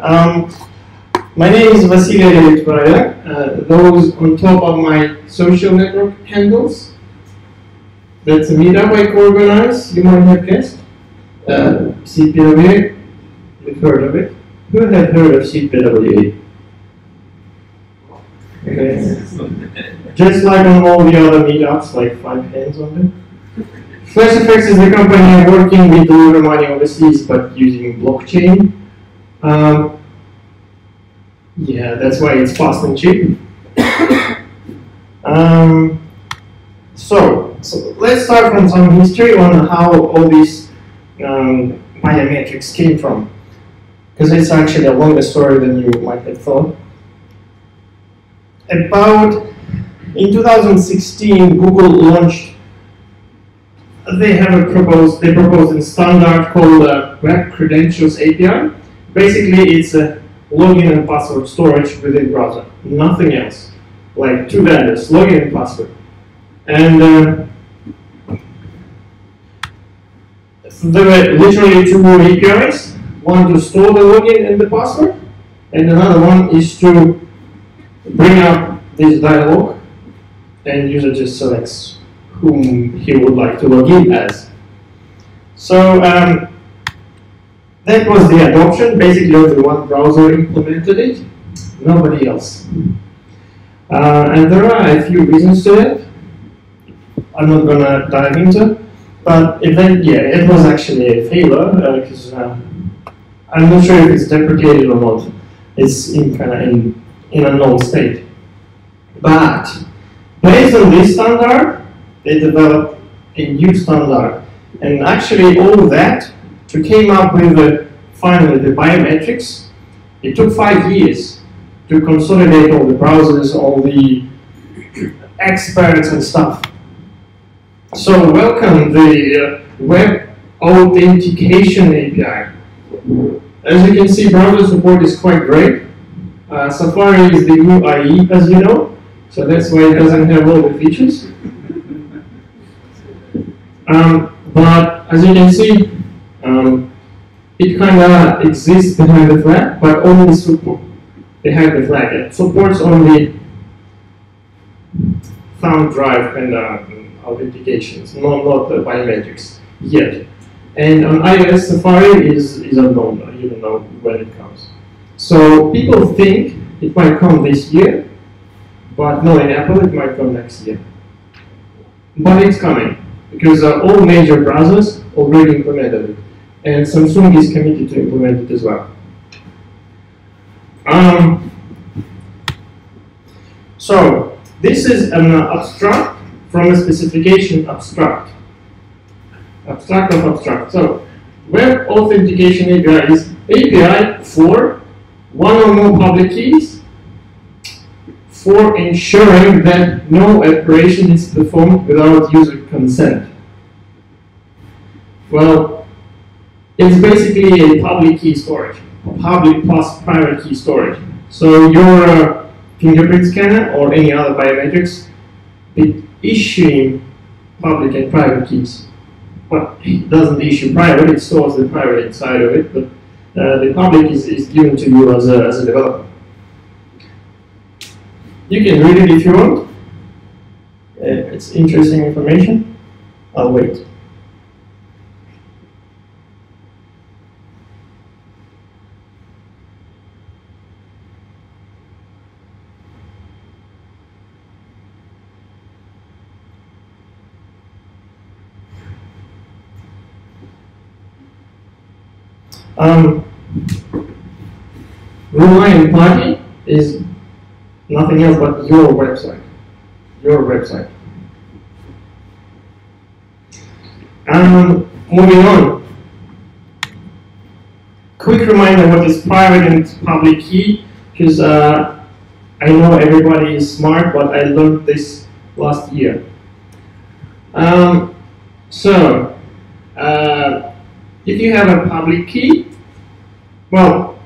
Um, my name is Vasyl Boroviak. Uh, those on top of my social network handles. That's a meetup I co-organize, you might have guessed. Uh, SydPWA, you've heard of it. Who had heard of SydPWA? Okay. Just like on all the other meetups, like five hands on them. FlashFX is the company I'm working with deliver money overseas, but using blockchain. Um, yeah, that's why it's fast and cheap. um, so, so let's start from some history on how all these um, biometrics came from, because it's actually a longer story than you might have thought. About in 2016, Google launched. They have a proposed. They proposed a standard called uh, Web Credentials API. Basically, it's a login and password storage within browser, nothing else. Like two vendors, login and password. And uh, there were literally two more APIs. One to store the login and the password, and another one is to bring up this dialog, and user just selects whom he would like to log in as. So um, that was the adoption. Basically, only one browser implemented it, nobody else. Uh, and there are a few reasons to it. I'm not gonna dive into, but event, yeah, it was actually a failure because uh, uh, I'm not sure if it's deprecated or not. It's in kind of in in a null state. But based on this standard, they developed a new standard, and actually all that to came up with the, finally the biometrics. It took five years to consolidate all the browsers, all the experts and stuff. So welcome the uh, Web Authentication API. As you can see, browser support is quite great. Uh, Safari is the new IE, as you know, so that's why it doesn't have all the features. Um, but as you can see, um, it kind of exists behind the flag, but only support behind the flag. It supports only thumb drive and uh, authentications, not, not the biometrics yet. And on iOS, Safari is, is unknown. You don't know when it comes. So people think it might come this year, but no, in Apple it might come next year. But it's coming because uh, all major browsers already implemented it, and Samsung is committed to implement it as well. Um, so this is an abstract from a specification abstract. Abstract of abstract. So web authentication API is API for one or more public keys for ensuring that no operation is performed without user consent. Well, it's basically a public key storage, public plus private key storage. So your fingerprint scanner or any other biometrics, it issuing public and private keys. But it doesn't issue private, it stores the private inside of it, but uh, the public is, is given to you as a, as a developer. You can read it if you want. Uh, it's interesting information. I'll wait. Um, Party is nothing else but your website. Your website. Um, moving on. Quick reminder what is private and public key, because uh, I know everybody is smart, but I learned this last year. Um, so, uh, if you have a public key, well,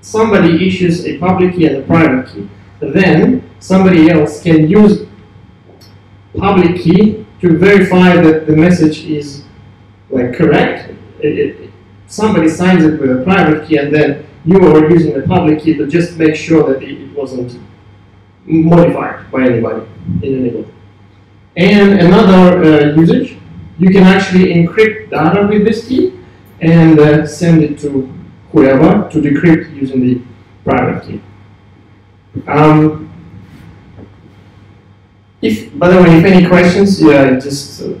somebody issues a public key and a private key. Then somebody else can use public key to verify that the message is like correct. It, it, somebody signs it with a private key and then you are using the public key to just make sure that it, it wasn't modified by anybody in any way. And another uh, usage, you can actually encrypt data with this key and uh, send it to whoever to decrypt using the private key. Um, if, by the way, if any questions, yeah, just uh,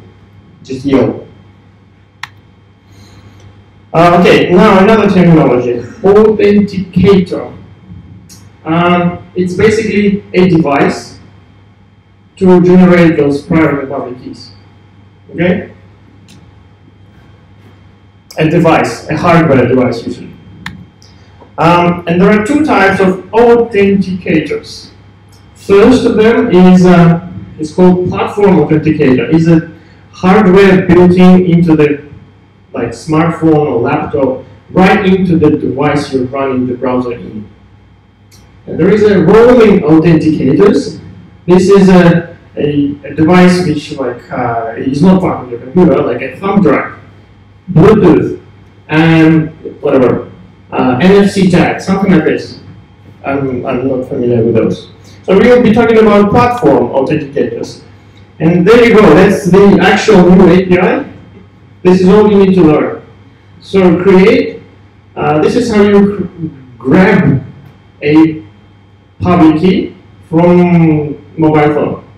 just yell. Uh, okay, now another terminology, authenticator. Um, it's basically a device to generate those private public keys. Okay? A device, a hardware device usually. Um, and there are two types of authenticators. First of them is uh, is called platform authenticator. Is a hardware built in into the like smartphone or laptop, right into the device you're running the browser in. And there is a roaming authenticators. This is a, a, a device which like uh, is not part of your computer, like a thumb drive, Bluetooth, and whatever, uh, NFC tag, something like this. I'm, I'm not familiar with those. So we will be talking about platform authenticators. And there you go, that's the actual new API. This is all you need to learn. So create, uh, this is how you grab a public key from mobile phone.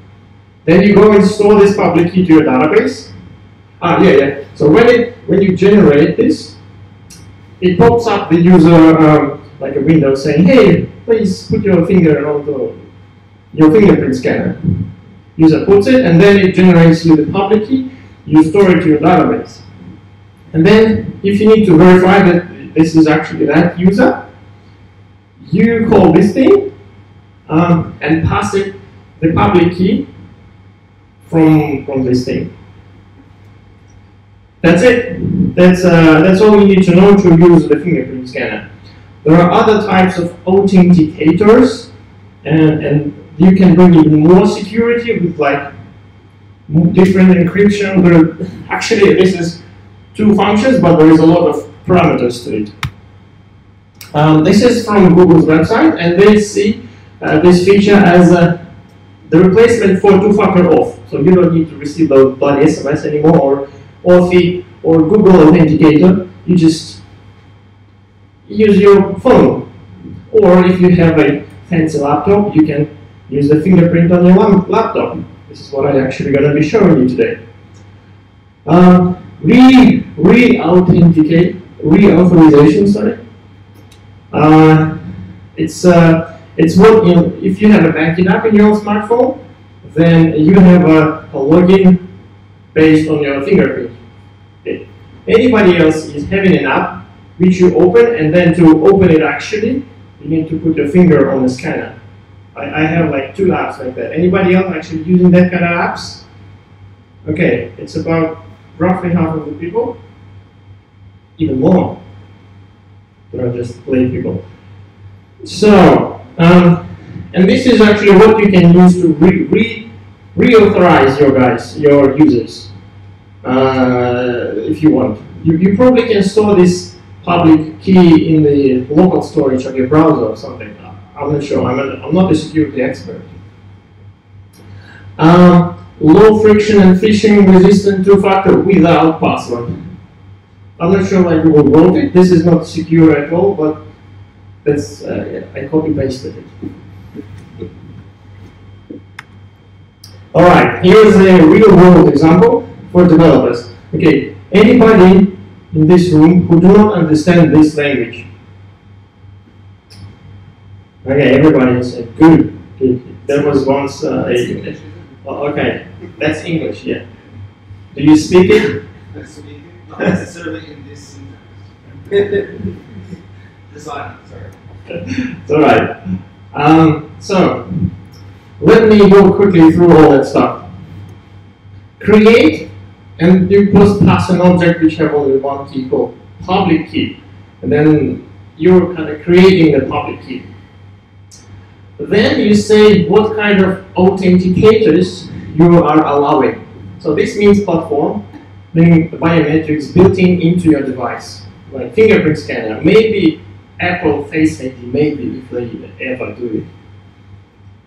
Then you go and store this public key to your database. Ah, yeah, yeah. So when it when you generate this, it pops up the user um, like a window saying, "Hey, please put your finger on the your fingerprint scanner." User puts it, and then it generates you the public key. You store it to your database, and then if you need to verify that this is actually that user, you call this thing um, and pass it the public key from, from this thing. That's it. That's, uh, that's all you need to know to use the fingerprint scanner. There are other types of authenticators, and, and you can bring even more security with like different encryption. There, actually, this is two functions, but there is a lot of parameters to it. Um, this is from Google's website, and they see uh, this feature as uh, the replacement for two-factor auth. So you don't need to receive a bloody SMS anymore, or Authy or Google Authenticator. You just use your phone, or if you have a fancy laptop, you can use the fingerprint on your laptop. This is what I'm actually going to be showing you today. Uh, re re-authenticate, re-authorization, sorry. Uh, it's uh, it's what you know, if you have a banking app in your smartphone, then you have a, a login based on your fingerprint. Anybody else is having an app which you open, and then to open it actually, you need to put your finger on the scanner. I, I have like two apps like that. Anybody else actually using that kind of apps? Okay, it's about roughly half of the people, even more. They're just lay people. So, um, and this is actually what you can use to re, re reauthorize your guys, your users, uh, if you want. You, you probably can store this public key in the local storage of your browser or something. I'm not sure. I'm, not a security expert. Um, low friction and phishing resistant two-factor without password. I'm not sure why Google wrote it. This is not secure at all, but that's, uh, I copy pasted it. All right, here's a real world example for developers. Okay, anybody in this room who do not understand this language? Okay, everybody said good. There was once uh, a. Oh, okay, that's English. Yeah. Do you speak it? I speak it, not necessarily in this design. Sorry. it's all right. Um, so, let me go quickly through all that stuff. Create, and you must pass an object which have only one key called public key, and then you're kind of creating the public key. Then you say what kind of authenticators you are allowing. So this means platform, meaning biometrics built in into your device, like fingerprint scanner, maybe Apple Face ID, maybe if they ever do it.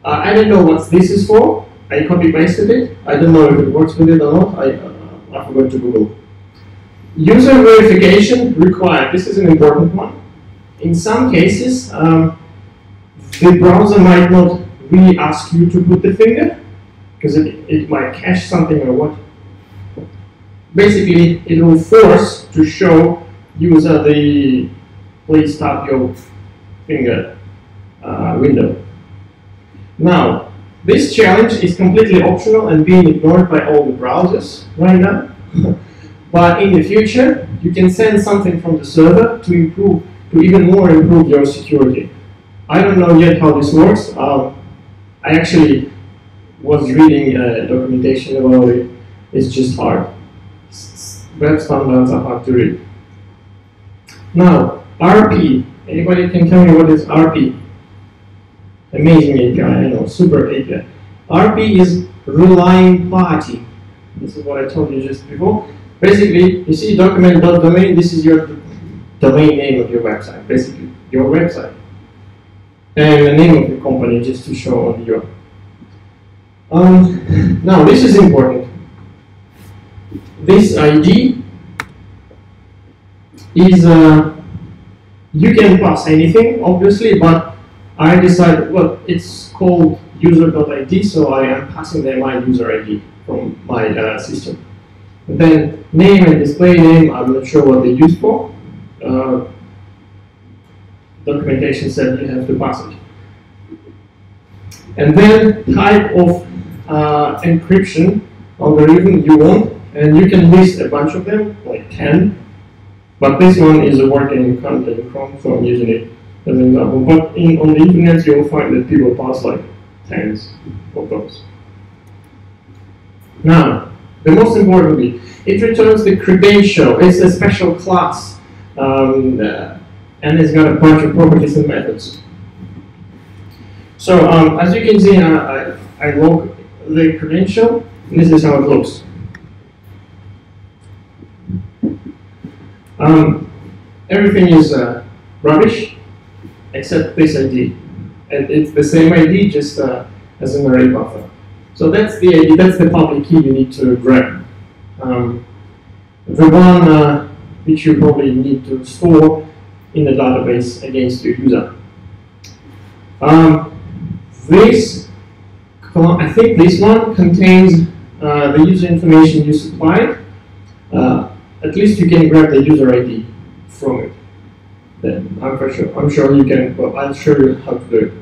Uh, I don't know what this is for. I copy pasted it. I don't know if it works with it or not. I, I forgot to Google. User verification required. This is an important one. In some cases, um, the browser might not really ask you to put the finger because it, it might cache something or what. Basically, it will force to show user the please tap your finger uh, window. Now, this challenge is completely optional and being ignored by all the browsers right now. but in the future, you can send something from the server to improve, to even more improve your security. I don't know yet how this works. Um, I actually was reading uh, documentation about it. It's just hard. Web standards are hard to read. Now, RP. Anybody can tell me what is RP? Amazing API, I know, super API. RP is relying party. This is what I told you just before. Basically, you see document.domain, this is your domain name of your website, basically, your website. And the name of the company just to show on your. Um, now, this is important. This ID is, uh, you can pass anything, obviously, but I decided, well, it's called user.id, so I am passing them my user ID from my uh, system. And then name and display name, I'm not sure what they use for. Uh, documentation said you have to pass it. And then type of uh, encryption algorithm you want, and you can list a bunch of them, like 10. But this one is a working currently in Chrome, so I'm using it as an example. But in, on the internet, you'll find that people pass like tens of those. Now, the most important bit, it returns the credential. It's a special class, um, uh, and it's got a bunch of properties and methods. So um, as you can see, uh, I, I log the credential, and this is how it looks. Um, everything is uh, rubbish except this ID. And it's the same ID, just uh, as an array buffer. So that's the ID, that's the public key you need to grab. Um, the one uh, which you probably need to store in the database against your user. Um, this, I think this one contains uh, the user information you supplied. Uh, at least you can grab the user ID from it then I'm for sure I'm sure you can. Well, I'll show you how to do it.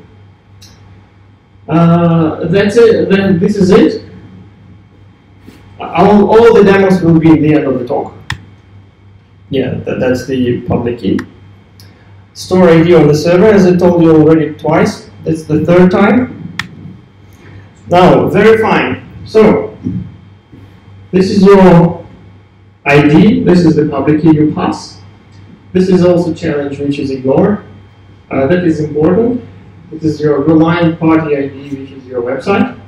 Uh, that's it. Then this is it. All, all the demos will be in the end of the talk. Yeah, that, that's the public key. Store ID on the server, as I told you already twice. That's the third time. Now, verifying. So, this is your ID. This is the public key you pass. This is also a challenge which is ignored. Uh, that is important. This is your relying party ID, which is your website.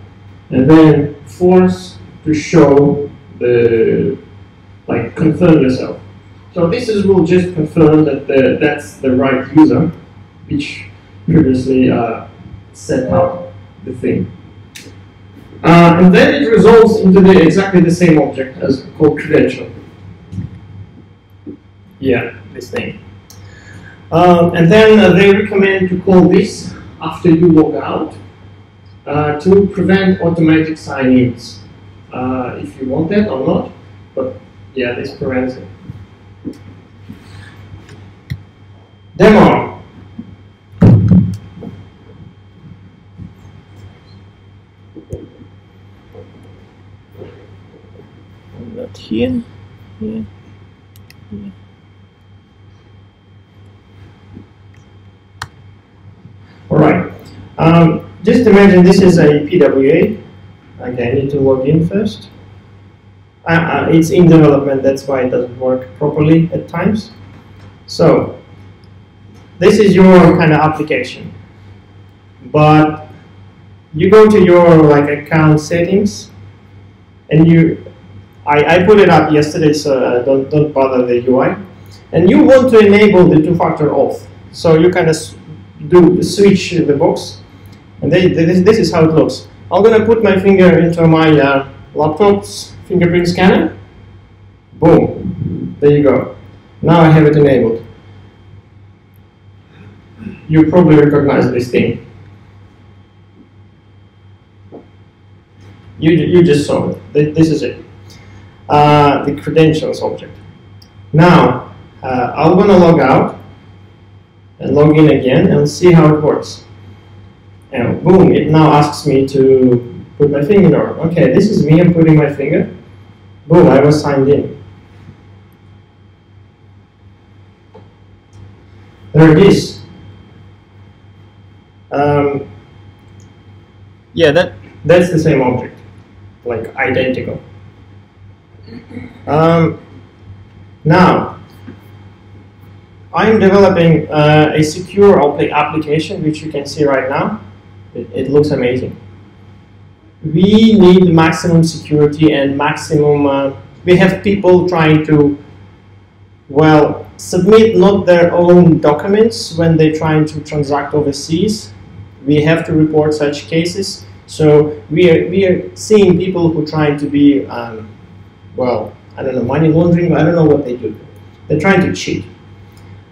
And then force to show the, like, confirm yourself. So this is will just confirm that the, that's the right user, which previously uh, set up the thing. Uh, and then it resolves into the exactly the same object as called credential. Yeah this thing. Um, and then uh, they recommend to call this after you log out uh, to prevent automatic sign-ins. Uh, if you want that or not, but yeah, this prevents it. Demo. Not here, here, here. All right. Um, just imagine this is a PWA. Okay, I need to log in first. Uh, uh, it's in development, that's why it doesn't work properly at times. So, this is your kind of application. But you go to your like account settings, and you, I, I put it up yesterday, so uh, don't don't bother the UI, and you want to enable the two-factor auth. So you kind of do switch the box, and they, this, this is how it looks. I'm gonna put my finger into my uh, laptop's fingerprint scanner. Boom, there you go. Now I have it enabled. You probably recognize this thing. You, you just saw it. This is it. Uh, the credentials object. Now, uh, I'm going to log out and log in again and see how it works. And boom, it now asks me to put my finger on. Okay, this is me, I'm putting my finger. Boom, I was signed in. There it is. Um, yeah, that that's the same object, like identical. Um, now, I'm developing uh, a secure application, which you can see right now. It, it, looks amazing. We need maximum security and maximum. Uh, we have people trying to, well, submit not their own documents when they're trying to transact overseas. We have to report such cases. So we are, we are seeing people who are trying to be, um, well, I don't know, money laundering, I don't know what they do. They're trying to cheat.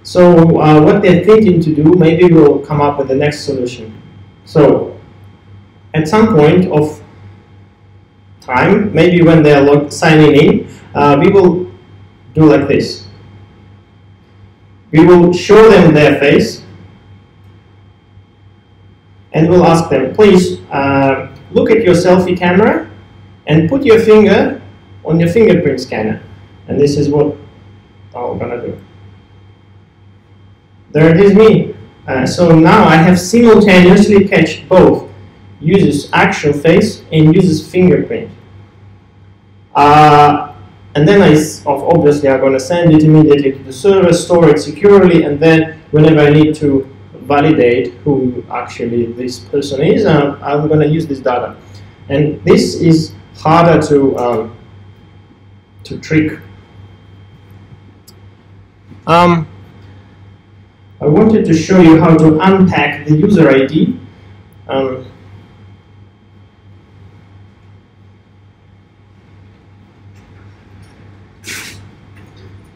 So uh, what they're thinking to do, maybe we'll come up with the next solution. So at some point of time, maybe when they're signing in, uh, we will do like this. We will show them their face and we'll ask them, please uh, look at your selfie camera and put your finger on your fingerprint scanner. And this is what I'm gonna do. There it is me. Uh, so now I have simultaneously catch both user's actual face and user's fingerprint. Uh, and then I obviously I'm going to send it immediately to the server, store it securely, and then whenever I need to validate who actually this person is, uh, I'm going to use this data. And this is harder to, um, to trick. Um, I wanted to show you how to unpack the user ID. Um,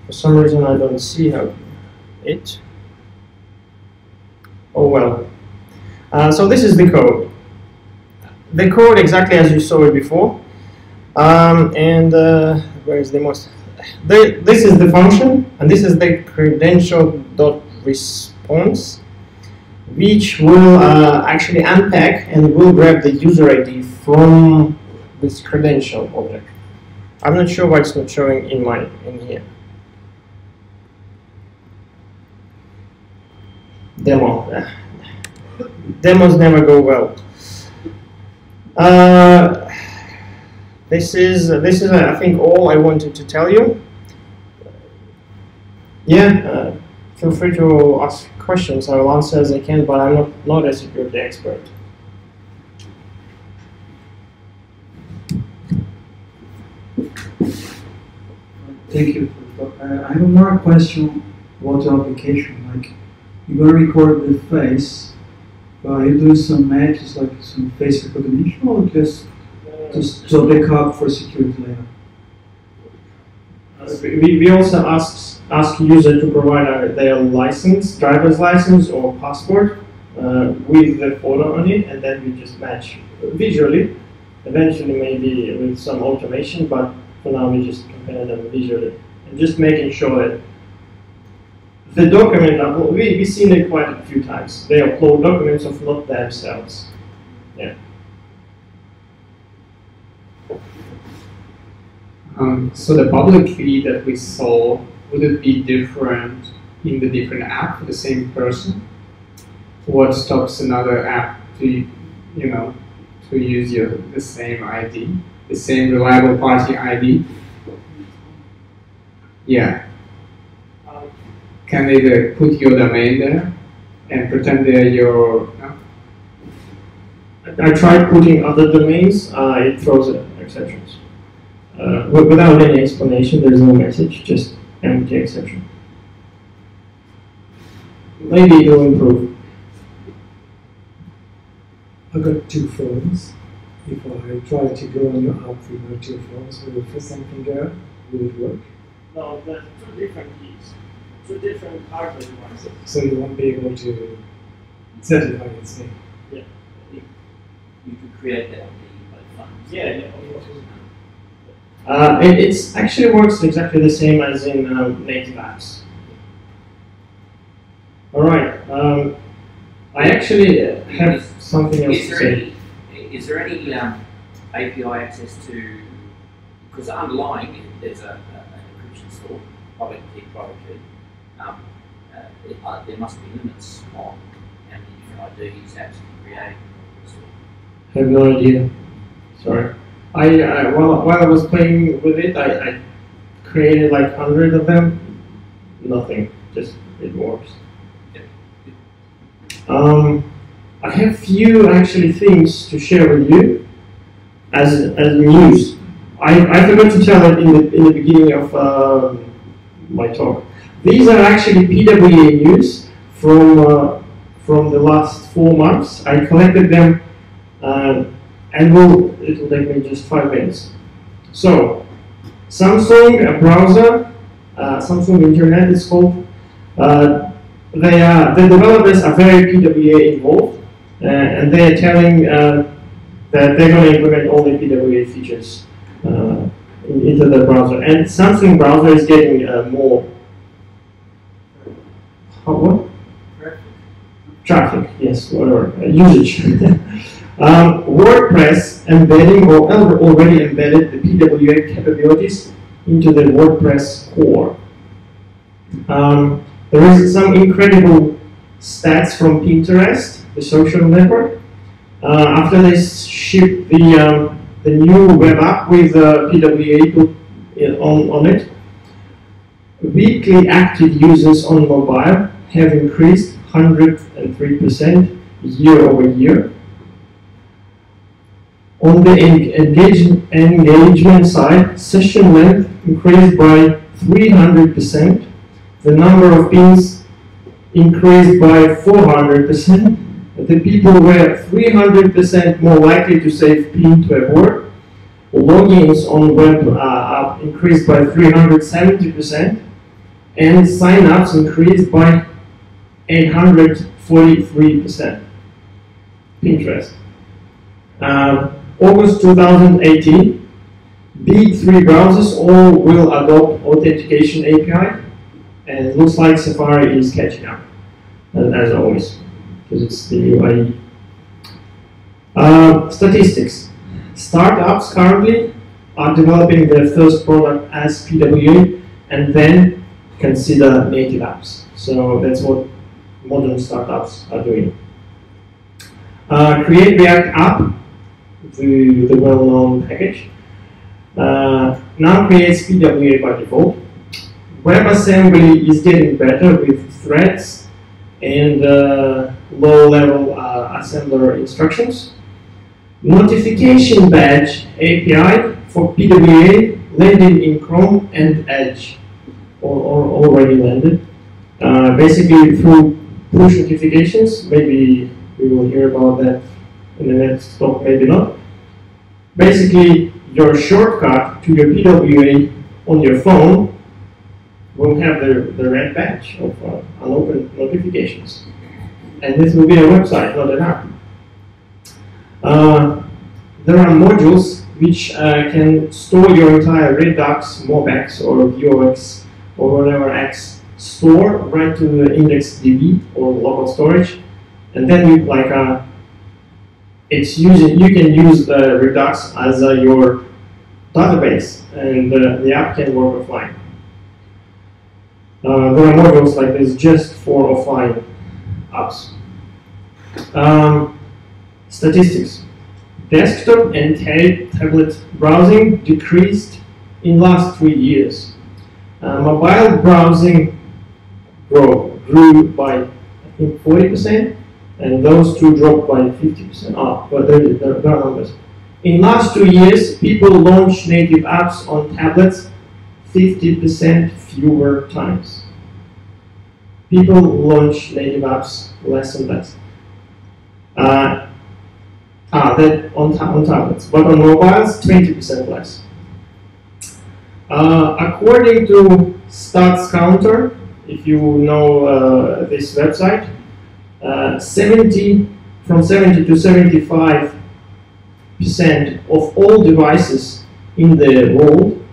for some reason I don't see how it Oh well. Uh, so this is the code. The code exactly as you saw it before. Um, and uh, where is the most? The, this is the function, and this is the credential.response, which will uh, actually unpack and will grab the user ID from this credential object. I'm not sure why it's not showing in my in here. demo. Demos never go well. Uh, this is this is I think all I wanted to tell you. Yeah, uh, feel free to ask questions. I will answer as I can, but I'm not not a security expert. Thank you. Uh, I have more question about your application. Like, you're going to record the face, but are you doing some matches like some face recognition or just just to back up for security later? Uh, we, we also ask ask user to provide a, their license, driver's license or passport uh, with the photo on it, and then we just match visually. Eventually, maybe with some automation, but for now we just compare them visually and just making sure that the document, we, we've seen it quite a few times. They upload documents of not themselves. Yeah. Um, so the public key that we saw, would it be different in the different app for the same person? What stops another app to, you know, to use your the same ID, the same reliable party ID? Yeah can they put your domain there and pretend they're your. No? I tried putting other domains, uh, it throws exceptions. Uh, without any explanation, there's no message, just empty exception. maybe it will improve. I've got two phones. If I try to go on your app with my two phones, will the first something there? Will it work? No, there's two different keys, two different hardware devices. So you won't be able to certify it's me. You could create that on the mobile phones. Yeah, yeah, of course. Uh, it it's actually works exactly the same as in um, native apps. All right. Um, I actually have something else to say. any, is there any um, API access to, because underlying there's a, a, an encryption store, public key, private key. Um, uh, it, uh, there must be limits on how many different IDs apps can create. I have no idea. Sorry. I, I while, while I was playing with it, I, I created like hundred of them. Nothing. Just it works. Um, I have few actually things to share with you as as news. I, I forgot to tell it in the in the beginning of um my talk. These are actually PWA news from uh, from the last four months. I collected them, uh, and will it will take me just five minutes. So, Samsung a browser, uh, Samsung Internet is called. Uh, they are the developers are very PWA involved, uh, and they are telling uh, that they're going to implement all the PWA features uh, in, into the browser. And Samsung browser is getting uh, more. How, what? Traffic, yes, whatever. Uh, usage. um, WordPress embedding or already embedded the PWA capabilities into the WordPress core. Um, there is some incredible stats from Pinterest, the social network. Uh, after they shipped the um, the new web app with uh, PWA put on, on it, weekly active users on mobile have increased 103% year over year. On the en- engage- engagement side, session length increased by 300%. The number of pins increased by 400%. The people were 300% more likely to save pin to a board, Logins on web uh, increased by 370%. And sign-ups increased by 843%. Pinterest. Um, August 2018, big three browsers all will adopt authentication API, and it looks like Safari is catching up, as, as always, because it's the new IE. Uh, statistics. Startups currently are developing their first product as PWA and then consider native apps. So that's what modern startups are doing. Uh, create React app, the, well-known package. Uh, now creates PWA by default. WebAssembly is getting better with threads and uh, low-level uh, assembler instructions. Notification badge API for PWA landed in Chrome and Edge, or, or already landed. Uh, basically through push notifications, maybe we will hear about that in the next talk, maybe not. Basically, your shortcut to your PWA on your phone will have the, the red badge of uh, unopened notifications. And this will be a website, not an app. Uh, there are modules which uh, can store your entire Redux, MobX, or VueX, or whatever X store right to the IndexedDB or local storage, and then you like uh, it's using you can use the Redux as uh, your database, and uh, the app can work offline. Uh, there are modules like this just for offline apps. Um, statistics. Desktop and ta- tablet browsing decreased in last three years. Uh, mobile browsing grow, grew by I think 40%, and those two dropped by 50%. Ah, but there, are numbers. In last two years, people launched native apps on tablets 50% fewer times. people launch native apps less and less. Uh, ah, that on, ta- on tablets, but on mobiles, 20% less. Uh, according to Stats Counter, if you know uh, this website, uh, 70 from 70 to 75 percent of all devices in the world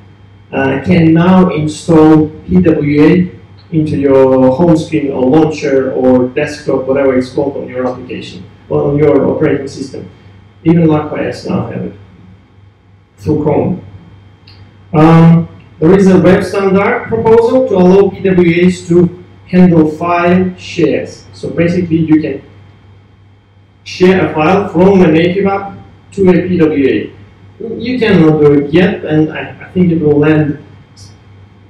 uh, can now install PWA into your home screen or launcher or desktop, whatever it's called on your application or on your operating system. Even macOS now have it through Chrome. Um, there is a web standard proposal to allow PWAs to handle file shares. So basically, you can share a file from a native app to a PWA. You cannot do it yet, and I, I think it will land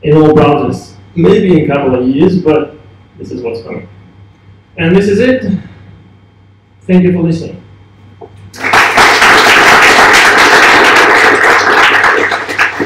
in all browsers. Maybe in a couple of years, but this is what's coming. And this is it. Thank you for listening.